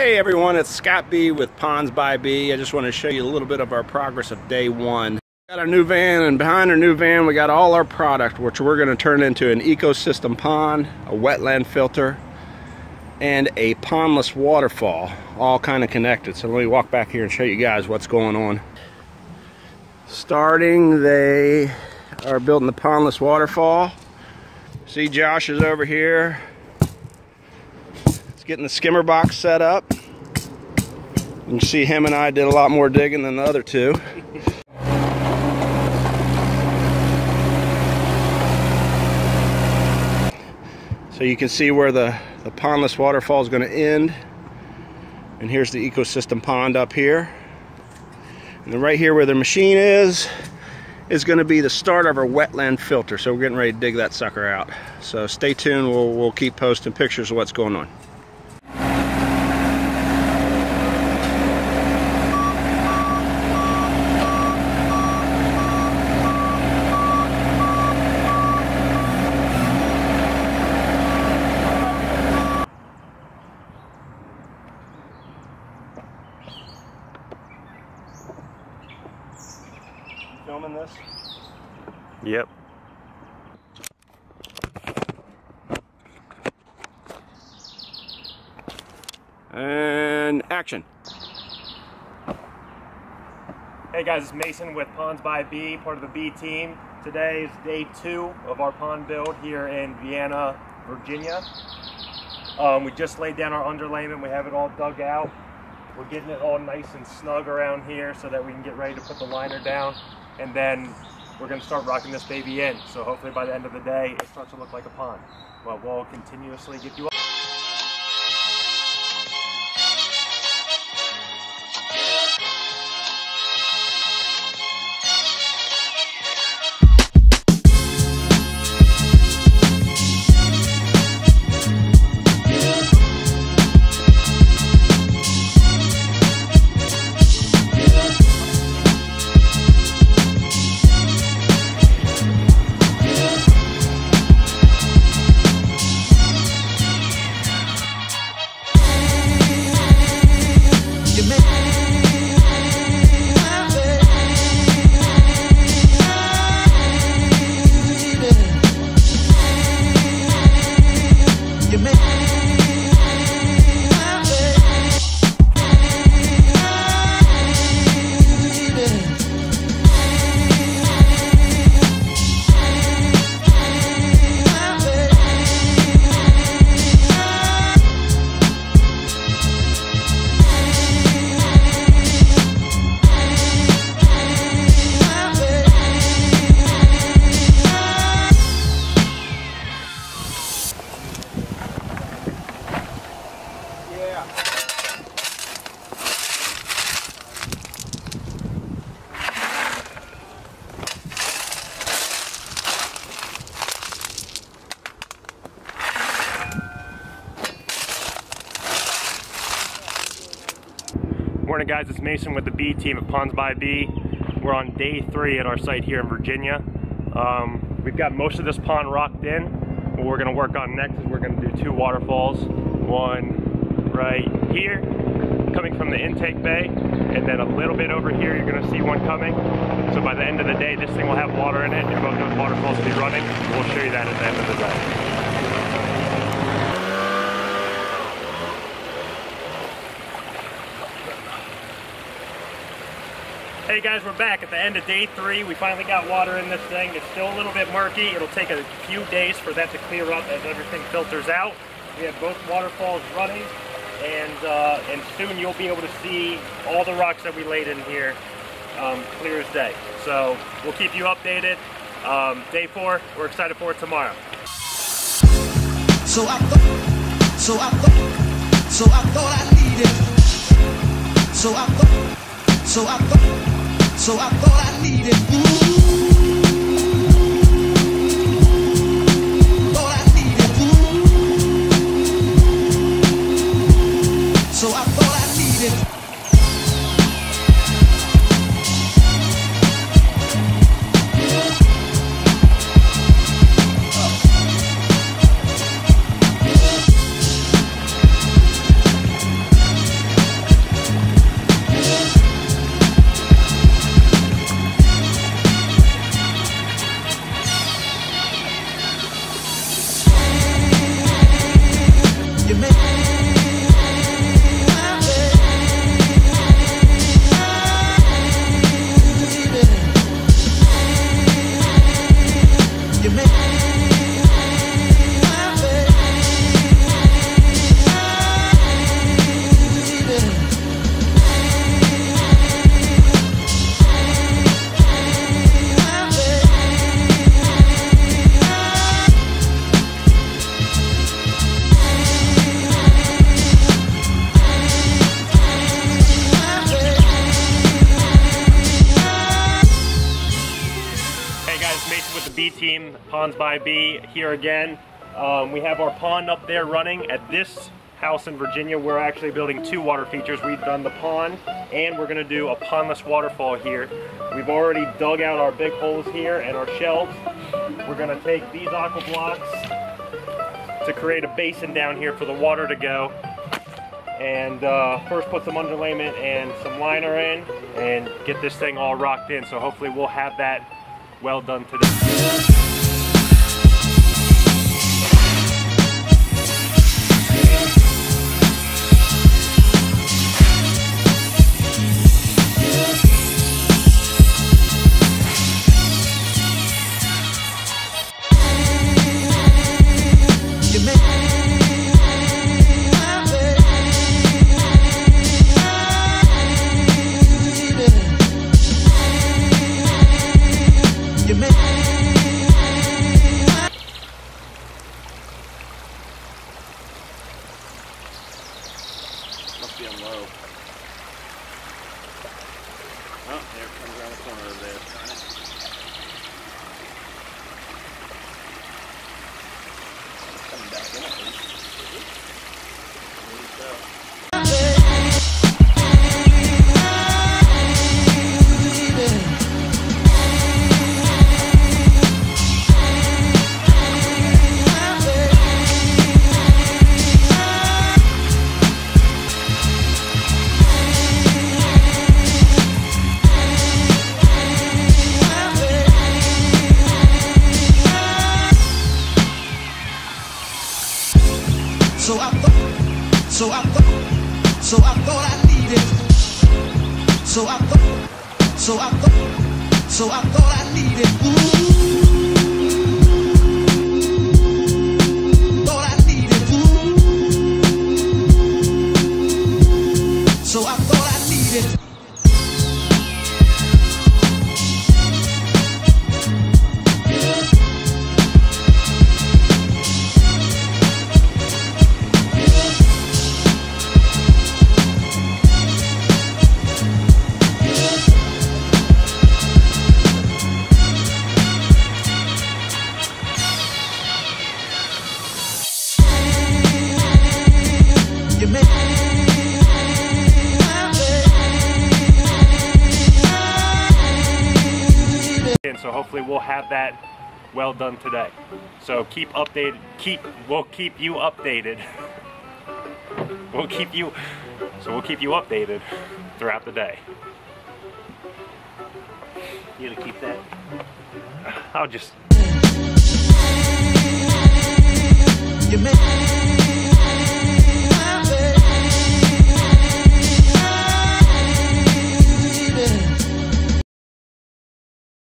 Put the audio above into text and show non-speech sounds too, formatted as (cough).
Hey everyone, it's Scott Bee with Ponds by Bee. I just want to show you a little bit of our progress of day one. Got our new van and behind our new van we got all our product which we're going to turn into an ecosystem pond, a wetland filter, and a pondless waterfall all kind of connected. So let me walk back here and show you guys what's going on. Starting they are building the pondless waterfall. See Josh is over here It's getting the skimmer box set up. You can see him and I did a lot more digging than the other two. (laughs) So you can see where the, the pondless waterfall is going to end. And here's the ecosystem pond up here. And then right here where the machine is, is going to be the start of our wetland filter. So we're getting ready to dig that sucker out. So stay tuned. We'll, we'll keep posting pictures of what's going on. And action. Hey guys, it's Mason with Ponds by Bee, part of the Bee team. Today is day two of our pond build here in Vienna, Virginia. Um, we just laid down our underlayment. We have it all dug out. We're getting it all nice and snug around here so that we can get ready to put the liner down and then we're going to start rocking this baby in. So hopefully by the end of the day, it starts to look like a pond. But we'll continuously get you Morning guys, it's Mason with the Bee team at Ponds by Bee. We're on day three at our site here in Virginia. Um, we've got most of this pond rocked in. What we're gonna work on next is we're gonna do two waterfalls. One right here, coming from the intake bay, and then a little bit over here, you're gonna see one coming. So by the end of the day, this thing will have water in it, and both those waterfalls will be running. We'll show you that at the end of the day. Hey guys, we're back at the end of day three. We finally got water in this thing. It's still a little bit murky. It'll take a few days for that to clear up as everything filters out. We have both waterfalls running and uh, and soon you'll be able to see all the rocks that we laid in here um, clear as day. So we'll keep you updated. Um, day four, we're excited for it tomorrow. So I thought, so I thought, so I thought I needed, so I thought, so I thought. So I thought I needed. Thought Ponds by Bee, here again. Um, we have our pond up there running at this house in Virginia. We're actually building two water features. We've done the pond and we're gonna do a pondless waterfall here. We've already dug out our big holes here and our shelves. We're gonna take these aqua blocks to create a basin down here for the water to go. And uh, first put some underlayment and some liner in and get this thing all rocked in. So hopefully we'll have that well done today. So I thought, so I thought, so I thought I needed. So I thought, so I thought, so I thought I needed. Ooh. And so hopefully we'll have that well done today. So keep updated, keep, we'll keep you updated. (laughs) We'll keep you, so we'll keep you updated throughout the day. You gonna keep that? I'll just, You make